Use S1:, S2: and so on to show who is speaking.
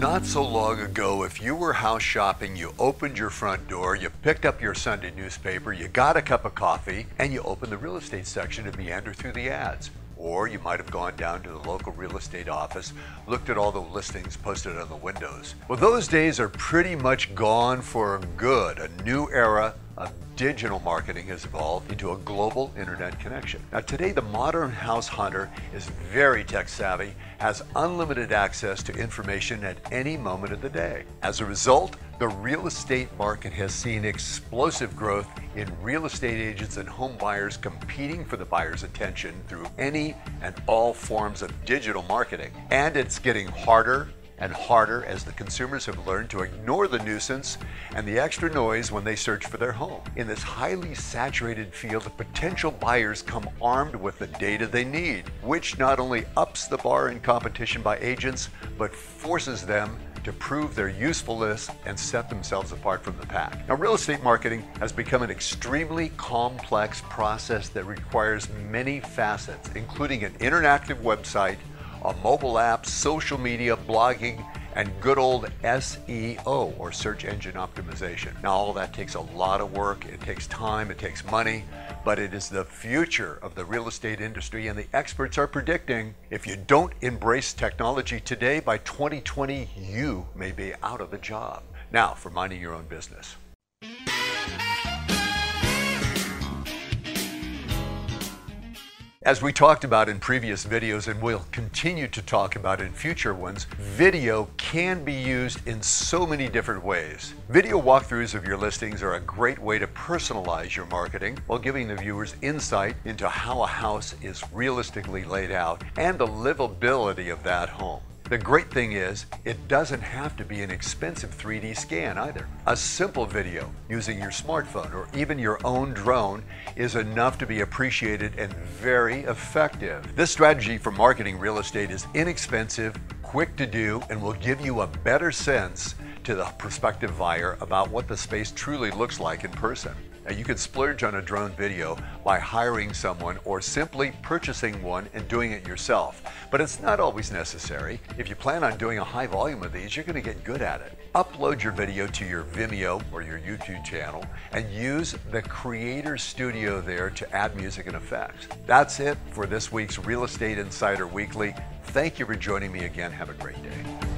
S1: Not so long ago, if you were house shopping, you opened your front door, you picked up your Sunday newspaper, you got a cup of coffee, and you opened the real estate section to meander through the ads. Or you might have gone down to the local real estate office, looked at all the listings posted on the windows. Well, those days are pretty much gone for good. A new era of digital marketing has evolved into a global internet connection. Now, today, the modern house hunter is very tech savvy, has unlimited access to information at any moment of the day. As a result, the real estate market has seen explosive growth in real estate agents and home buyers competing for the buyer's attention through any and all forms of digital marketing. And it's getting harder and harder as the consumers have learned to ignore the nuisance and the extra noise when they search for their home. In this highly saturated field, the potential buyers come armed with the data they need, which not only ups the bar in competition by agents, but forces them to prove their usefulness and set themselves apart from the pack. Now, real estate marketing has become an extremely complex process that requires many facets, including an interactive website, a mobile app, social media, blogging, and good old SEO or search engine optimization. Now, all that takes a lot of work, it takes time, it takes money, but it is the future of the real estate industry, and the experts are predicting if you don't embrace technology today, by 2020, you may be out of a job. Now, for minding your own business. As we talked about in previous videos and we'll continue to talk about in future ones, video can be used in so many different ways. Video walkthroughs of your listings are a great way to personalize your marketing while giving the viewers insight into how a house is realistically laid out and the livability of that home. The great thing is, it doesn't have to be an expensive 3D scan either. A simple video using your smartphone or even your own drone is enough to be appreciated and very effective. This strategy for marketing real estate is inexpensive, quick to do, and will give you a better sense to the prospective buyer about what the space truly looks like in person. Now, you can splurge on a drone video by hiring someone or simply purchasing one and doing it yourself. But it's not always necessary. If you plan on doing a high volume of these, you're going to get good at it. Upload your video to your Vimeo or your YouTube channel and use the Creator Studio there to add music and effects. That's it for this week's Real Estate Insider Weekly. Thank you for joining me again. Have a great day.